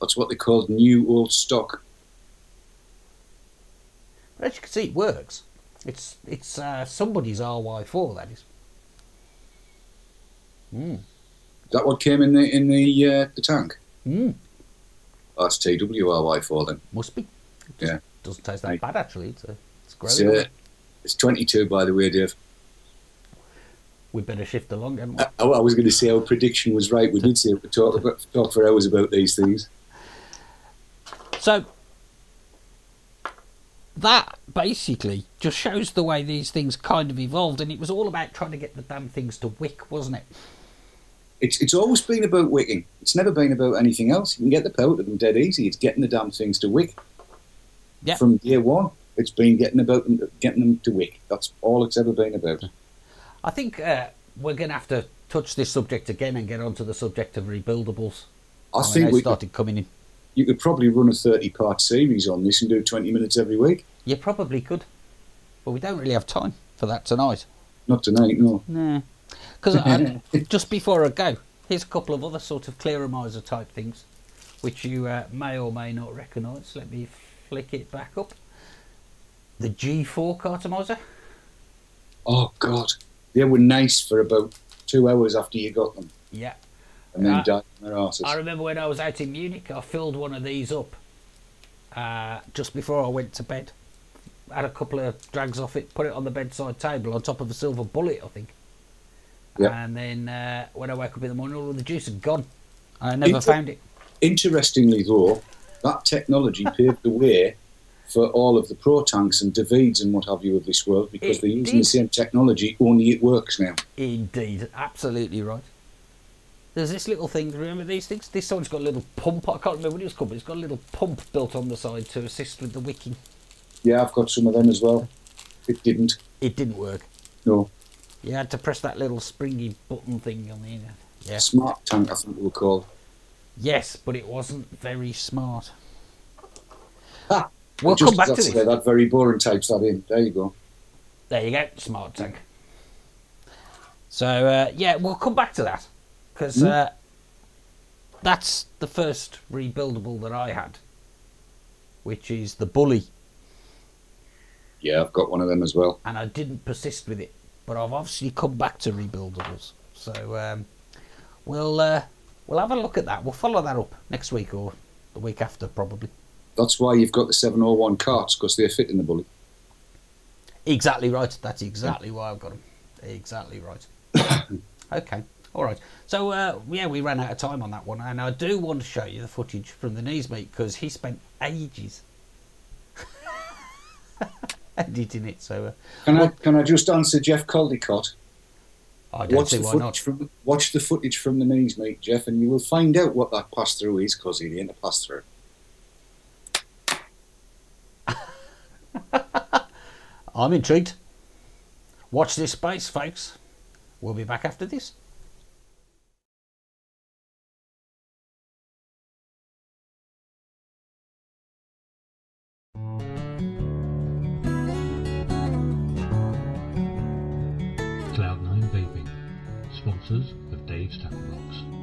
That's what they call new old stock. But as you can see, it works. It's it's uh, somebody's RY4 that is. Mm. Is that what came in the in the uh, the tank? Mm. That's TWRY for them. Must be. It Yeah. doesn't taste that bad actually. It's, uh, it's uh, it's 22, by the way, Dave. we better shift along, haven't we? I, I was going to say our prediction was right. We did say we talk about, talk for hours about these things. So that basically just shows the way these things kind of evolved, and it was all about trying to get the damn things to wick, wasn't it? It's it's always been about wicking. It's never been about anything else. You can get the power to them dead easy. It's getting the damn things to wick. Yeah. From day one, it's been getting about them, getting them to wick. That's all it's ever been about. I think uh, we're going to have to touch this subject again and get onto the subject of rebuildables. I when think we started coming in. you could probably run a 30 part series on this and do 20 minutes every week. You probably could, but we don't really have time for that tonight. Not tonight, no. No, because [laughs] just before I go, here's a couple of other sort of clearomizer type things, which you uh, may or may not recognise. Let me flick it back up. The G4 cartomizer. Oh, God. They were nice for about two hours after you got them Yeah, and then Uh, died their asses. I remember when I was out in Munich, I filled one of these up uh, just before I went to bed. Had a couple of drags off it, put it on the bedside table on top of a silver bullet, I think. Yeah. And then uh, when I woke up in the morning, all the juice had gone. I never Inter- found it. Interestingly, though, that technology [laughs] paved the way for all of the pro tanks and Davids and what have you of this world because It they're using did. the same technology, only it works now. Indeed, absolutely right. There's this little thing. Remember these things? This one's got a little pump. I can't remember what it was called, but it's got a little pump built on the side to assist with the wicking. Yeah, I've got some of them as well. It didn't. It didn't work. No. You had to press that little springy button thing on the end. Yeah. Smart tank, I think they were called. Yes, but it wasn't very smart. Ah, We'll come back to this. That very boring types that in. There you go. There you go, smart tank. So uh, yeah, we'll come back to that because Mm. uh, that's the first rebuildable that I had, which is the bully, Yeah, I've got one of them as well. and I didn't persist with it, but I've obviously come back to rebuildables. So um, we'll uh, we'll have a look at that. We'll follow that up next week or the week after, probably. That's why you've got the 701 carts because they're fitting the bullet. Exactly right. That's exactly why I've got them. Exactly right. [coughs] okay. All right. So uh, yeah, we ran out of time on that one, and I do want to show you the footage from the NEES meet because he spent ages [laughs] [laughs] editing it. So uh, Can I can I just answer Jeff Caldicott? I don't Watch see the why footage not. from watch the footage from the NEES, mate, Jeff, and you will find out what that pass through is because it ain't a pass through. [laughs] I'm intrigued. Watch this space, folks. We'll be back after this. Sponsors of Dave's Tackle Box.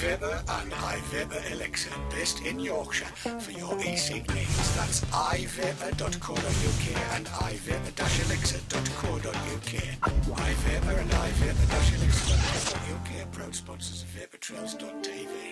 iVapor and iVapor Elixir, based in Yorkshire for your e-cig needs. That's ivapor.co.uk and ivapor-elixir.co.uk. iVapor and ivapor-elixir.co.uk, proud sponsors of vaportrails.tv.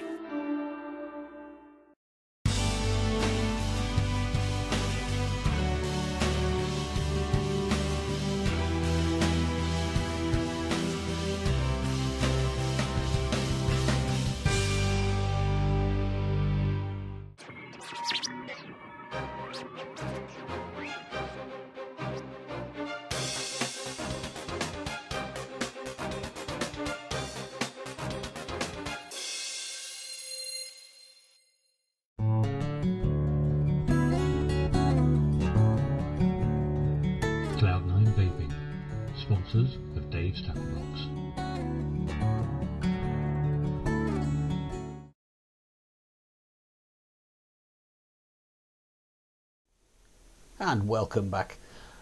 And welcome back.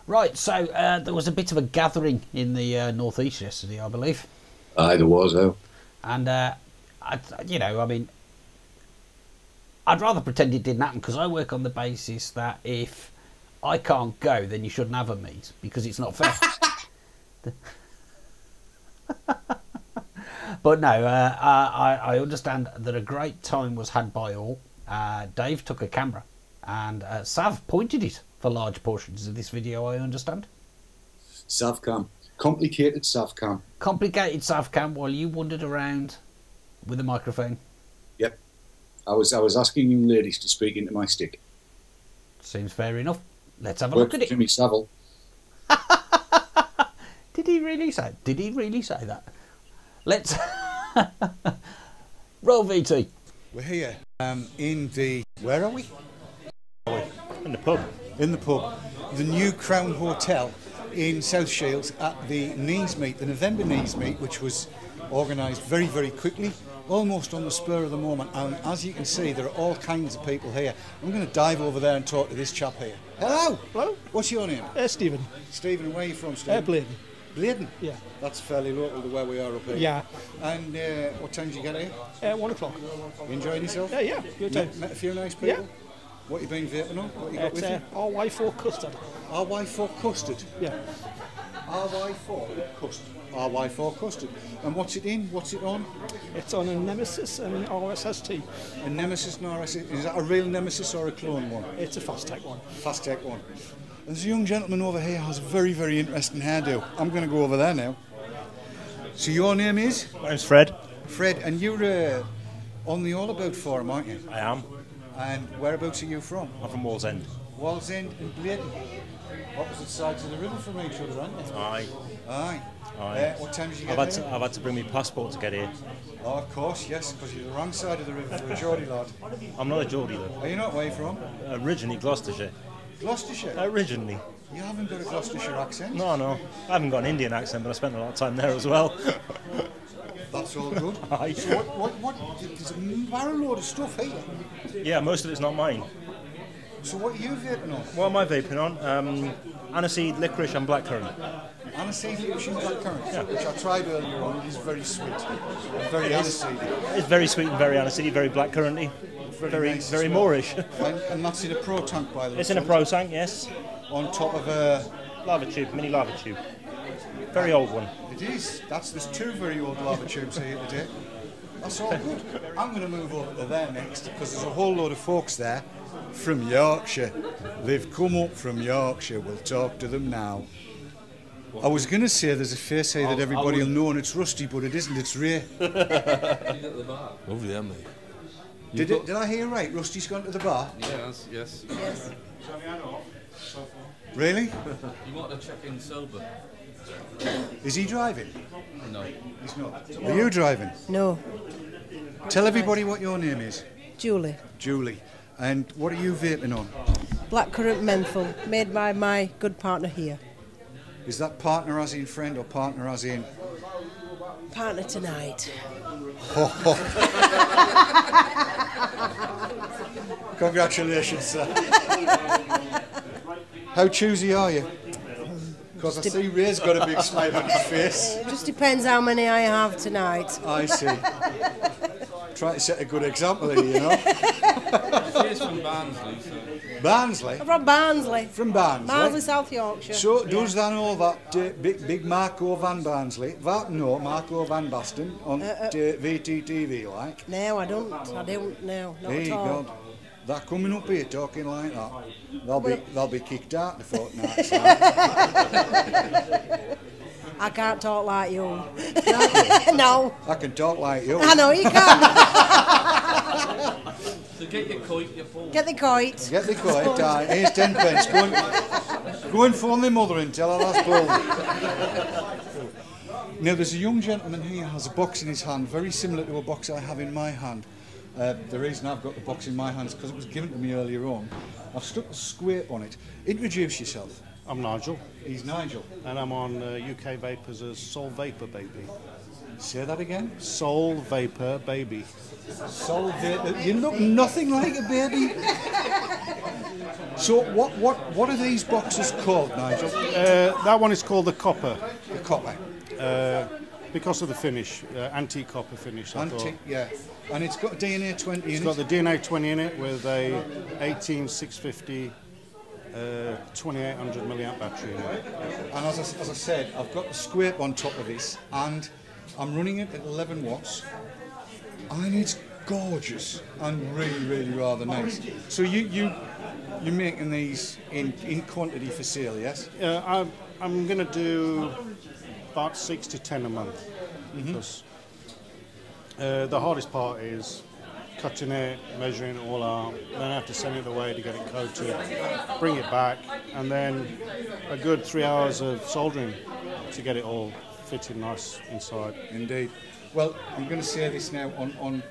Right, so uh, there was a bit of a gathering in the uh, northeast yesterday, I believe, Aye, there was, though. and uh, I, you know, I mean, I'd rather pretend it didn't happen because I work on the basis that if I can't go, then you shouldn't have a meet because it's not fair. [laughs] but no, uh, I, I understand that a great time was had by all. Uh, Dave took a camera, and uh, Sav pointed it for large portions of this video. I understand. Savcam. Complicated Savcam. Complicated Sav cam while you wandered around with a microphone. Yep. I was I was asking you ladies to speak into my stick. Seems fair enough. Let's have a Worked look for at it. Jimmy Savile. [laughs] Did he really say? Did he really say that? Let's [laughs] roll VT. We're here um, in the. Where are we? In the pub. In the pub. The new Crown Hotel in South Shields at the NEES Meet, the November NEES Meet, which was organised very, very quickly, almost on the spur of the moment. And as you can see, there are all kinds of people here. I'm going to dive over there and talk to this chap here. Hello! Hello. What's your name? Uh, Stephen. Stephen, where are you from, Uh, Stephen? Blaydon. Blaydon? Yeah. That's fairly local to where we are up here. Yeah. And uh, what time did you get here? Uh, one o'clock. You enjoying yourself? Uh, yeah, good Met, time. met a few nice people? Yeah. What you been vaping on? What you got It's with uh, you? RY4 custard. RY4 custard. Yeah. RY4 custard. RY4 custard. And what's it in? What's it on? It's on a Nemesis and an RSST. A Nemesis and RSS. Is that a real Nemesis or a clone one? It's a fast tech one. Fast Tech one. There's a young gentleman over here who has a very, very interesting hairdo. I'm going to go over there now. So your name is? My name's Fred. Fred, and you're uh, on the All About forum, aren't you? I am. And whereabouts are you from? I'm from Wallsend. Wallsend and Blaydon. Opposite sides of the river from each other, aren't they? Aye. Aye. Aye. Uh, what time did you I've get had, here? to, I've had to bring my passport to get here. Oh, of course, yes, because you're the wrong side of the river for a Geordie lad. I'm not a Geordie though. Are you not where you from? Originally Gloucestershire. Gloucestershire? Originally. You haven't got a Gloucestershire accent? No, no. I haven't got an Indian accent, but I spent a lot of time there as well. [laughs] That's all good. [laughs] Aye. So what, what, what, there's a barrel load of stuff here. Yeah, most of it's not mine. So what are you vaping on? What am I vaping on? Um, aniseed, licorice, and blackcurrant. Aniseed Lucian blackcurrant, yeah. which I tried earlier on. It is very sweet, and very aniseed. It's very sweet and very aniseed, very blackcurranty, very nice very well. Moorish. And, and that's in a pro tank, by the way. it's in a pro tank, yes. On top of a. Lava tube, mini lava tube. Very old one. It is. That's there's two very old lava tubes here today. That's all good. I'm going to move over to there next because there's a whole load of folks there from Yorkshire. They've come up from Yorkshire. We'll talk to them now. I was going to say there's a face here that everybody will know and it's Rusty, but it isn't. It's Ray. Lovely, haven't they? Did, it, did I hear right? Rusty's gone to the bar. Yes, yes. Really? [laughs] You want to check in sober? Is he driving? No. He's not. Are you driving? No, Tell everybody what your name is. Julie. Julie. And what are you vaping on? Blackcurrant menthol, made by my good partner here. Is that partner as in friend or partner as in? Partner tonight. [laughs] Congratulations, sir. How choosy are you? Because I see Ray's got a big smile on his face. [laughs] It just depends how many I have tonight. I see. Try to set a good example here, you know. She's from Barnsley, so. Barnsley. I'm from Barnsley. From Barnsley. Barnsley, South Yorkshire. So does that know that uh, big big Marco van Barnsley? That no, Marco van Basten on Uh, uh. VTTV like. No, I don't. I don't. No, not Hey at all. God, they're coming up here talking like that. They'll be they'll be kicked out the fortnight. [laughs] I can't talk like you. [laughs] no, I can talk like you. I know you can. So get your coit, your phone. Get the kite. Get the quiet down. Uh, here's ten pence. Go and, go and phone the mother and tell her that's bull. Now, there's a young gentleman here who has a box in his hand, very similar to a box I have in my hand. Uh, the reason I've got the box in my hands is because it was given to me earlier on. I've stuck a square on it. Introduce yourself. I'm Nigel, He's Nigel. and I'm on uh, UK Vapers as Soul Vapor Baby. Say that again. Soul Vapor Baby. Soul vapor. You look nothing like a baby. So, what, what, what are these boxes called, Nigel? Uh, that one is called the Copper The copper. uh, because of the finish, uh, antique copper finish. I thought. Antique, yeah. And it's got a DNA 20 in It's it. got the DNA 20 in it with a 18650 uh, 2800 milliamp battery in it. And as I, as I said, I've got the Squape on top of this, and I'm running it at 11 watts, and it's gorgeous and really, really rather nice. So you you you're making these in in quantity for sale, yes? Uh, I'm, I'm going to do about six to ten a month because uh, the hardest part is cutting it, measuring it all out, then I have to send it away to get it coated, bring it back, and then a good three hours of soldering to get it all fitted nice inside. Indeed. Well, I'm going to say this now on on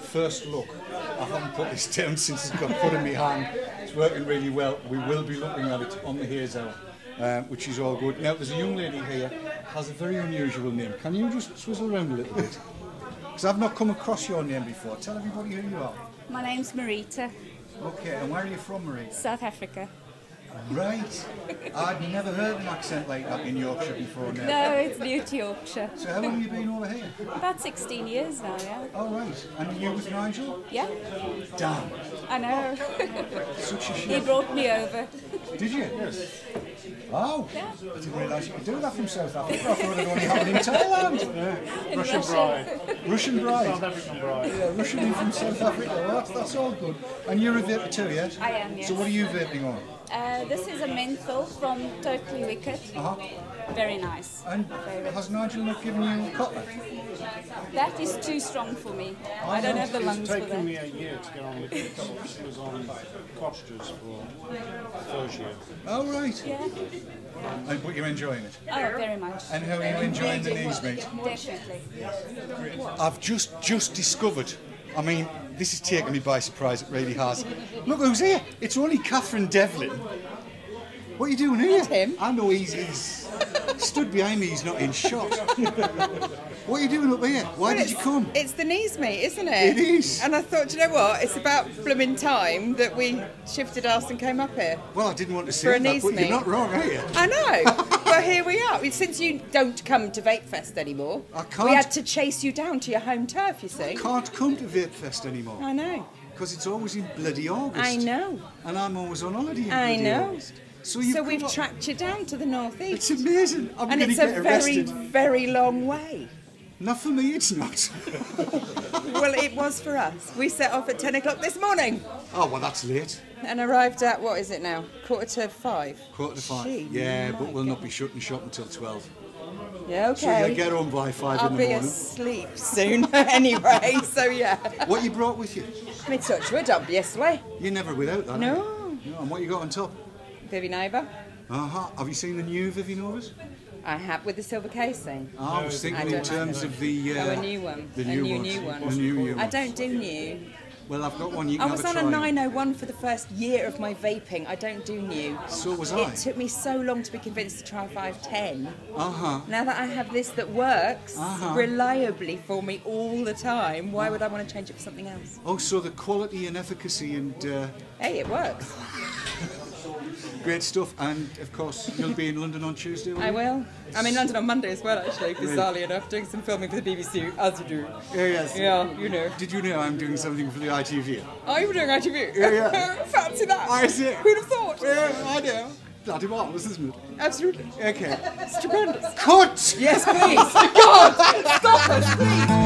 first look. I haven't put this [laughs] down since it's got put in my hand. It's working really well. We will be looking at it on the haze hour. Um, which is all good. Now, there's a young lady here has a very unusual name. Can you just swizzle around a little bit? Because I've not come across your name before. Tell everybody who you are. My name's Marita, Okay, and where are you from, Marie? South Africa. Right. I'd never heard an accent like that in Yorkshire before now. No, it's new to Yorkshire. So how long have you been over here? About 16 years now, yeah. Oh, right. And you with Nigel? Yeah, Damn. I know. Such a shame. he brought me over. Did you? Yes. Oh, Yeah. I didn't realise you could do that from South Africa. I thought it only happened in Thailand. [laughs] In Russian Russia. bride. Russian bride. South African bride. Yeah, Russian in from South Africa. Well, that's, that's all good. And you're a vapor too, yes? I am, yes. So what are you vaping on? Uh, this is a menthol from Totally Wicked. Uh-huh. Very nice. And Favorite. has Nigel not given you copper? That is too strong for me. I don't have the lungs for that. It's for taken me that. a year to get on liquid cups. It was on cottages for first year. Oh, right. Yeah. And, but you're enjoying it. Oh, very much. And how are you enjoying the NEES mate? Definitely. I've just just discovered. I mean, this has taken me by surprise. It really has. Look who's here. It's only Catherine Devlin. What are you doing here? him. I know he's, he's stood behind me. He's not in shot. what are you doing up here? Why did you come? It's the NEES meet, isn't it? It is. And I thought, you know what? It's about blooming time that we shifted us and came up here. Well, I didn't want to say that, but meet. you're not wrong, are you? I know. [laughs] well, here we are. Since you don't come to Vape Fest anymore, can't. we had to chase you down to your home turf. You see. Can't come to Vape Fest anymore. I know. Because it's always in bloody August. I know. And I'm always on holiday in I bloody know. August. So, So we've up- tracked you down to the northeast. It's amazing. I'm and it's a very, arrested. very long way. Not for me, it's not. [laughs] Well, it was for us. We set off at 10 o'clock this morning oh, well, that's late. and arrived at, what is it now? Quarter to five. Quarter to five. Gee, yeah, but we'll not be shutting shop until 12. Yeah, okay. So you get on by 5 I'll in the be morning. asleep soon [laughs] anyway, so yeah. What you brought with you? Me touch wood, obviously. You're never without that. No. you? No, and what you got on top? Vivi Nova. Uh-huh. Have you seen the new Vivi Novas? I have with the silver casing. Oh, I was thinking in don't terms like of the... Uh, oh, a new one. The a new new, ones. new one. The new, new I don't do new. Well, I've got one you I was on a a 901 for the first year of my vaping. I don't do new. So was it I. It took me so long to be convinced to try 510. Uh-huh. Now that I have this that works Uh-huh. reliably for me all the time, why would I want to change it for something else? Oh, so the quality and efficacy and uh, Hey, it works. Great stuff. And, of course, you'll be in London on Tuesday, I will. I'm in London on Monday as well, actually, bizarrely enough, doing some filming for the BBC, as you do. Yeah, yes. Yeah, you know. Did you know I'm doing something for the ITV? Are oh, you doing ITV? Yeah, yeah. [laughs] Fancy that. I see. Who'd have thought? Yeah, I know. Bloody marvellous, isn't it? Absolutely. Okay. Stupendous. Cut! Yes, please. God, stop us, please.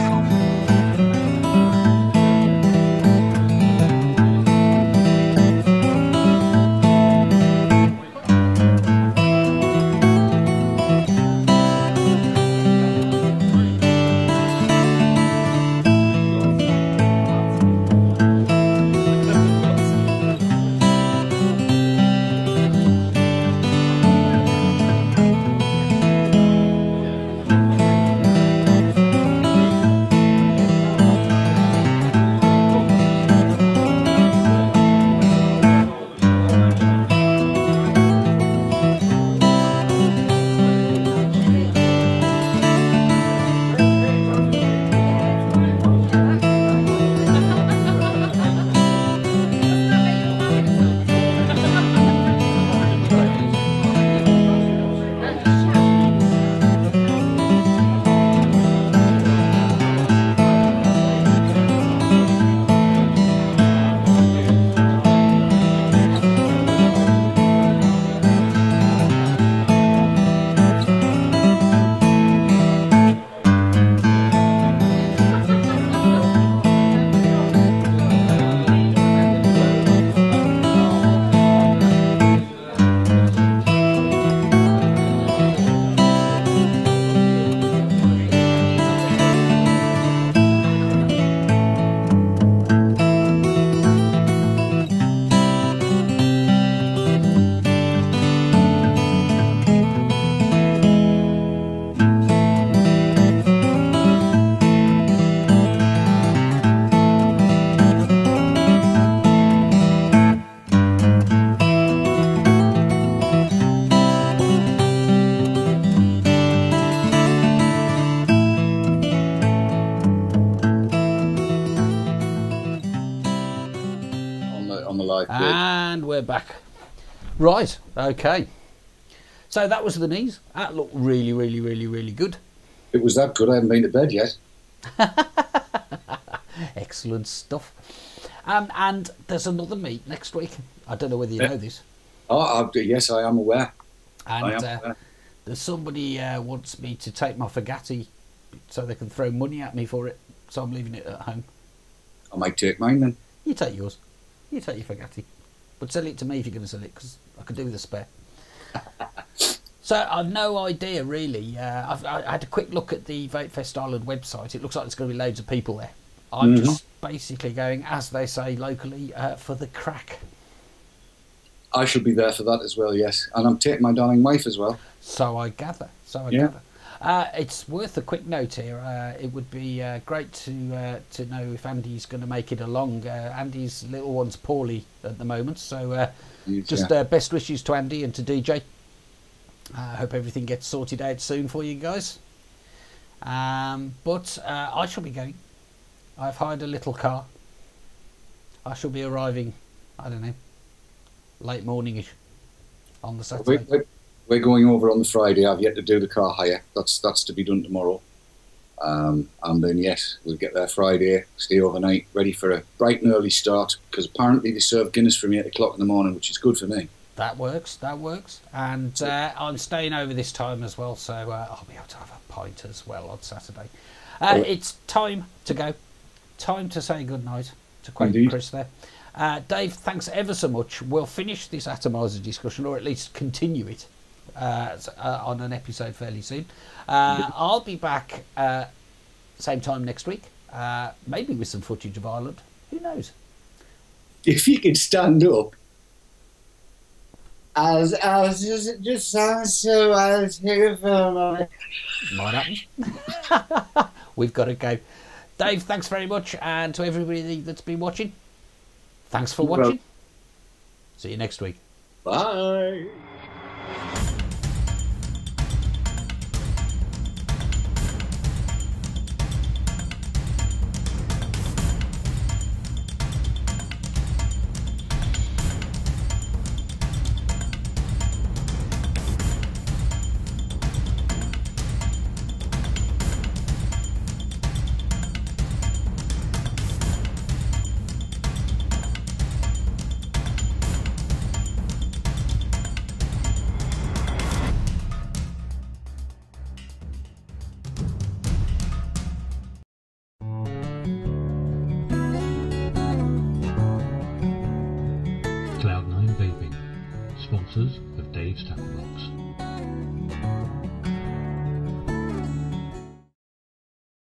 Right, okay. So that was the NEES. That looked really, really, really, really good. It was that good. I haven't been to bed yet. [laughs] Excellent stuff. Um, and there's another meet next week. I don't know whether you Yeah. know this. Oh, I, yes, I am aware. And am uh, aware. there's somebody uh, wants me to take my Fagatti so they can throw money at me for it. So I'm leaving it at home. I might take mine then. You take yours. You take your Fagatti. But sell it to me if you're going to sell it because I could do with a spare. [laughs] so I've no idea really. Uh, I've, I had a quick look at the Vape Fest Ireland website. It looks like there's going to be loads of people there. I'm Mhm. just basically going, as they say locally, uh, for the crack. I shall be there for that as well. Yes, and I'm taking my darling wife as well. So I gather. So I Yeah. gather. Uh, it's worth a quick note here. Uh, it would be uh, great to uh, to know if Andy's going to make it along. Uh, Andy's little one's poorly at the moment, so uh, just uh, best wishes to Andy and to DJ. I hope everything gets sorted out soon for you guys. Um, but uh, I shall be going. I've hired a little car. I shall be arriving. I don't know, late morningish on the Saturday. Where, we're going over on the Friday. I've yet to do the car hire. That's that's to be done tomorrow. Um, and then yes, we'll get there Friday, stay overnight, ready for a bright and early start. Because apparently they serve Guinness from eight o'clock in the morning, which is good for me. That works. That works. And uh, I'm staying over this time as well, so uh, I'll be able to have a pint as well on Saturday. Uh, Oh. It's time to go. Time to say good night. To quote Indeed. Chris there. Uh, Dave, thanks ever so much. We'll finish this atomizer discussion, or at least continue it uh, uh, on an episode fairly soon. Uh, I'll be back uh, same time next week, uh, maybe with some footage of Ireland. Who knows? If you could stand up, was, I just, just sounds so I was here for. Might happen. [laughs] We've got to go. Dave, thanks very much. And to everybody that's been watching, thanks for watching. See you next week. bye.